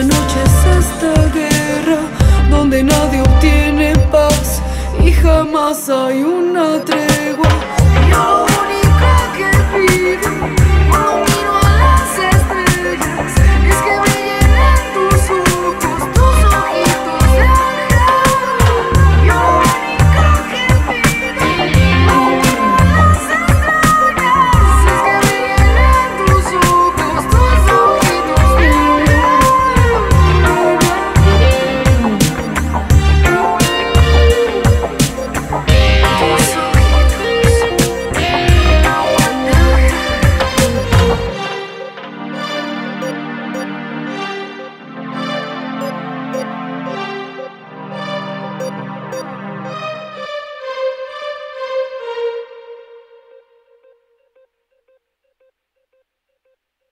noche noche es esta guerra, donde nadie obtiene paz y jamás hay una tregua.